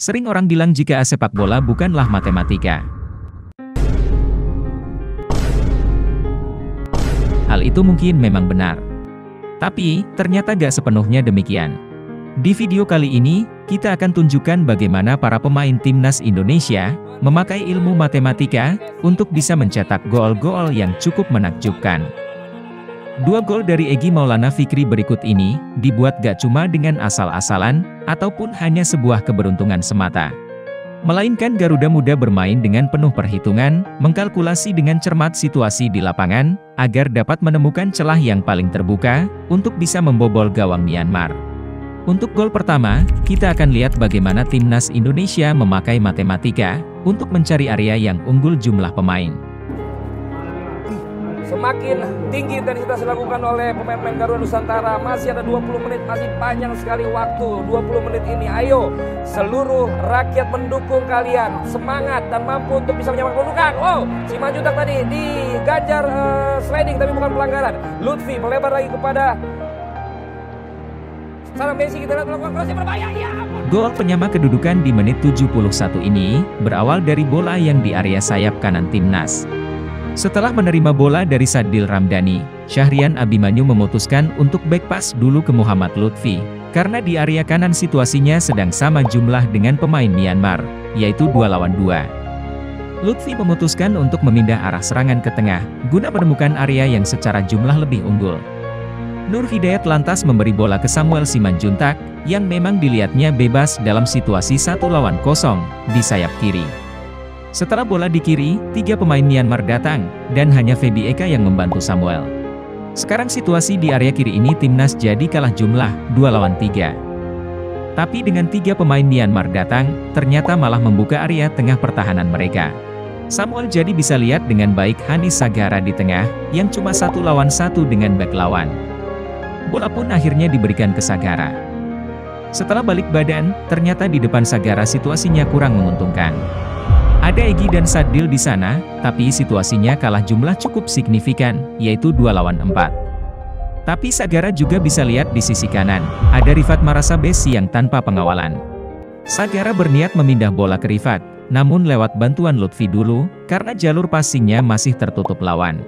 Sering orang bilang jika sepak bola bukanlah matematika. Hal itu mungkin memang benar. Tapi, ternyata gak sepenuhnya demikian. Di video kali ini, kita akan tunjukkan bagaimana para pemain timnas Indonesia memakai ilmu matematika untuk bisa mencetak gol-gol yang cukup menakjubkan. Dua gol dari Egi Maulana Fikri berikut ini, dibuat gak cuma dengan asal-asalan, ataupun hanya sebuah keberuntungan semata. Melainkan Garuda Muda bermain dengan penuh perhitungan, mengkalkulasi dengan cermat situasi di lapangan, agar dapat menemukan celah yang paling terbuka, untuk bisa membobol gawang Myanmar. Untuk gol pertama, kita akan lihat bagaimana timnas Indonesia memakai matematika, untuk mencari area yang unggul jumlah pemain. Semakin tinggi intensitas dilakukan oleh pemain-pemain Garuda Nusantara. Masih ada 20 menit, masih panjang sekali waktu. 20 menit ini, ayo seluruh rakyat mendukung kalian. Semangat dan mampu untuk bisa menyamakan kedudukan. Wow, si Manjutak tadi diganjar uh, sliding tapi bukan pelanggaran. Lutfi melebar lagi kepada Sarang Messi kita lihat melakukan crossing berbahaya. Ya, Gol penyama kedudukan di menit 71 ini berawal dari bola yang di area sayap kanan timnas. Setelah menerima bola dari Sadil Ramdhani, Syahrian Abimanyu memutuskan untuk back pass dulu ke Muhammad Lutfi. Karena di area kanan situasinya sedang sama jumlah dengan pemain Myanmar, yaitu 2 lawan 2. Lutfi memutuskan untuk memindah arah serangan ke tengah, guna menemukan area yang secara jumlah lebih unggul. Nur Hidayat lantas memberi bola ke Samuel Simanjuntak, yang memang dilihatnya bebas dalam situasi satu lawan kosong, di sayap kiri. Setelah bola di kiri, tiga pemain Myanmar datang, dan hanya Feby Eka yang membantu Samuel. Sekarang situasi di area kiri ini timnas jadi kalah jumlah, 2 lawan 3. Tapi dengan tiga pemain Myanmar datang, ternyata malah membuka area tengah pertahanan mereka. Samuel jadi bisa lihat dengan baik Hanis Sagara di tengah, yang cuma satu lawan satu dengan back lawan. Bola pun akhirnya diberikan ke Sagara. Setelah balik badan, ternyata di depan Sagara situasinya kurang menguntungkan. Ada Egi dan Sadil di sana, tapi situasinya kalah jumlah cukup signifikan, yaitu 2 lawan 4. Tapi Sagara juga bisa lihat di sisi kanan, ada Rifat Marasa Besi yang tanpa pengawalan. Sagara berniat memindah bola ke Rifat, namun lewat bantuan Lutfi dulu, karena jalur passingnya masih tertutup lawan.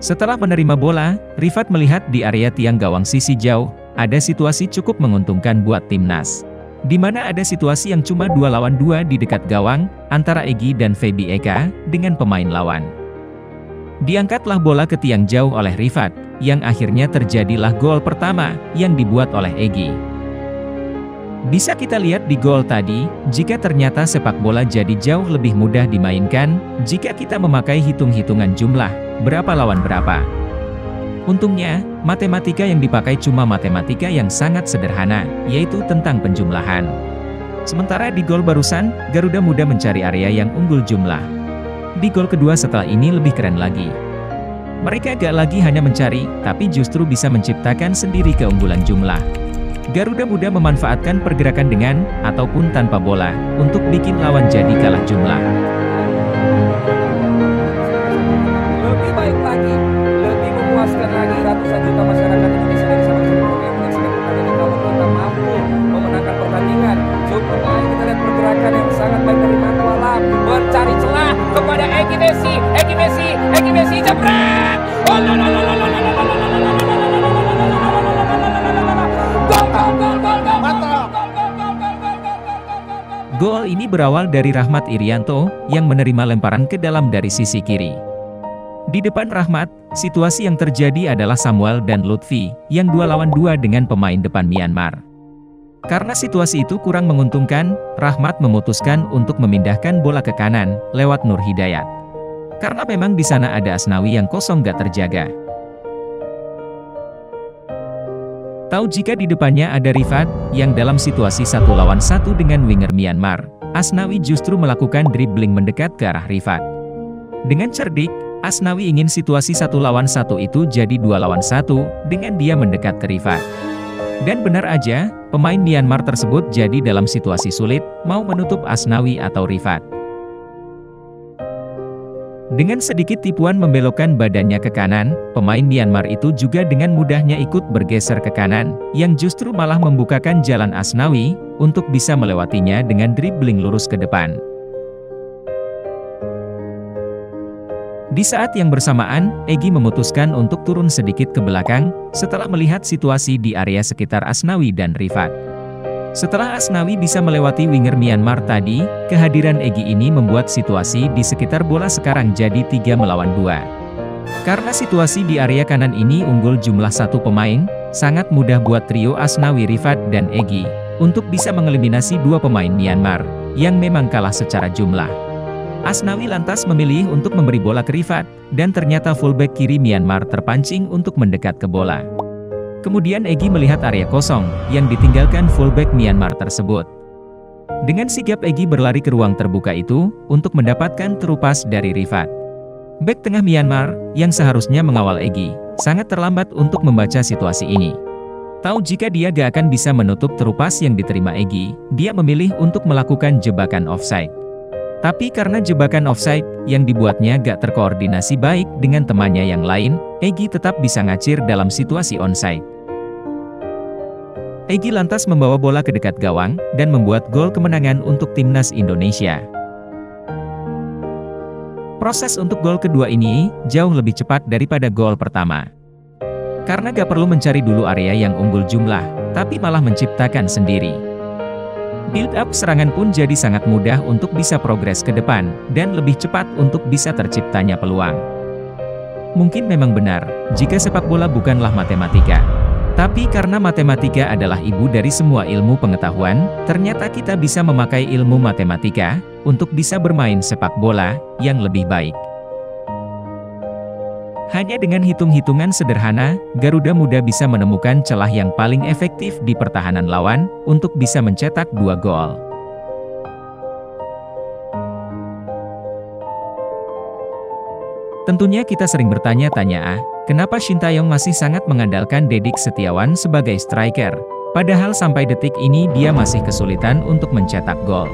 Setelah menerima bola, Rifat melihat di area tiang gawang sisi jauh, ada situasi cukup menguntungkan buat timnas di mana ada situasi yang cuma dua lawan dua di dekat gawang, antara Egi dan Feby Eka, dengan pemain lawan. Diangkatlah bola ke tiang jauh oleh Rifat, yang akhirnya terjadilah gol pertama, yang dibuat oleh Egi. Bisa kita lihat di gol tadi, jika ternyata sepak bola jadi jauh lebih mudah dimainkan, jika kita memakai hitung-hitungan jumlah, berapa lawan berapa. Untungnya, matematika yang dipakai cuma matematika yang sangat sederhana, yaitu tentang penjumlahan. Sementara di gol barusan, Garuda Muda mencari area yang unggul jumlah. Di gol kedua setelah ini lebih keren lagi. Mereka gak lagi hanya mencari, tapi justru bisa menciptakan sendiri keunggulan jumlah. Garuda Muda memanfaatkan pergerakan dengan, ataupun tanpa bola, untuk bikin lawan jadi kalah jumlah. Gol ini berawal dari Rahmat Irianto, yang menerima lemparan ke dalam dari sisi kiri. Di depan Rahmat, situasi yang terjadi adalah Samuel dan Lutfi, yang dua lawan dua dengan pemain depan Myanmar. Karena situasi itu kurang menguntungkan, Rahmat memutuskan untuk memindahkan bola ke kanan, lewat Nur Hidayat. Karena memang di sana ada Asnawi yang kosong gak terjaga. Tahu jika di depannya ada Rifat, yang dalam situasi satu lawan satu dengan winger Myanmar, Asnawi justru melakukan dribbling mendekat ke arah Rifat. Dengan cerdik, Asnawi ingin situasi satu lawan satu itu jadi dua lawan satu, dengan dia mendekat ke Rifat. Dan benar aja, pemain Myanmar tersebut jadi dalam situasi sulit, mau menutup Asnawi atau Rifat. Dengan sedikit tipuan membelokkan badannya ke kanan, pemain Myanmar itu juga dengan mudahnya ikut bergeser ke kanan, yang justru malah membukakan jalan Asnawi, untuk bisa melewatinya dengan dribbling lurus ke depan. Di saat yang bersamaan, Egi memutuskan untuk turun sedikit ke belakang, setelah melihat situasi di area sekitar Asnawi dan Rifat. Setelah Asnawi bisa melewati winger Myanmar tadi, kehadiran Egi ini membuat situasi di sekitar bola sekarang jadi 3 melawan 2. Karena situasi di area kanan ini unggul jumlah satu pemain, sangat mudah buat trio Asnawi Rifat dan Egi, untuk bisa mengeliminasi dua pemain Myanmar, yang memang kalah secara jumlah. Asnawi lantas memilih untuk memberi bola ke Rifat, dan ternyata fullback kiri Myanmar terpancing untuk mendekat ke bola. Kemudian Egi melihat area kosong, yang ditinggalkan fullback Myanmar tersebut. Dengan sigap Egi berlari ke ruang terbuka itu, untuk mendapatkan terupas dari Rifat. Back tengah Myanmar, yang seharusnya mengawal Egi, sangat terlambat untuk membaca situasi ini. Tahu jika dia gak akan bisa menutup terupas yang diterima Egi, dia memilih untuk melakukan jebakan offside. Tapi karena jebakan offside yang dibuatnya gak terkoordinasi baik dengan temannya yang lain, Egi tetap bisa ngacir dalam situasi onside. Egi lantas membawa bola ke dekat gawang, dan membuat gol kemenangan untuk timnas Indonesia. Proses untuk gol kedua ini, jauh lebih cepat daripada gol pertama. Karena gak perlu mencari dulu area yang unggul jumlah, tapi malah menciptakan sendiri. Build up serangan pun jadi sangat mudah untuk bisa progres ke depan, dan lebih cepat untuk bisa terciptanya peluang. Mungkin memang benar, jika sepak bola bukanlah matematika, tapi karena matematika adalah ibu dari semua ilmu pengetahuan, ternyata kita bisa memakai ilmu matematika untuk bisa bermain sepak bola yang lebih baik. Hanya dengan hitung-hitungan sederhana, Garuda Muda bisa menemukan celah yang paling efektif di pertahanan lawan untuk bisa mencetak dua gol. Tentunya kita sering bertanya-tanya, ah, Kenapa Shintayong masih sangat mengandalkan Dedik Setiawan sebagai striker? Padahal sampai detik ini dia masih kesulitan untuk mencetak gol.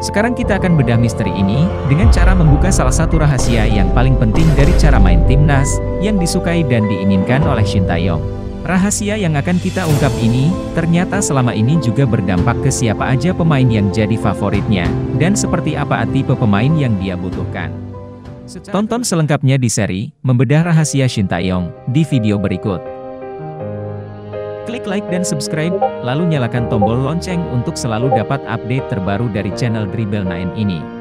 Sekarang kita akan bedah misteri ini, dengan cara membuka salah satu rahasia yang paling penting dari cara main timnas, yang disukai dan diinginkan oleh Shintayong. Rahasia yang akan kita ungkap ini, ternyata selama ini juga berdampak ke siapa aja pemain yang jadi favoritnya, dan seperti apa tipe pemain yang dia butuhkan. Tonton selengkapnya di seri, Membedah Rahasia Shintayong, di video berikut. Klik like dan subscribe, lalu nyalakan tombol lonceng untuk selalu dapat update terbaru dari channel Dribble 9 ini.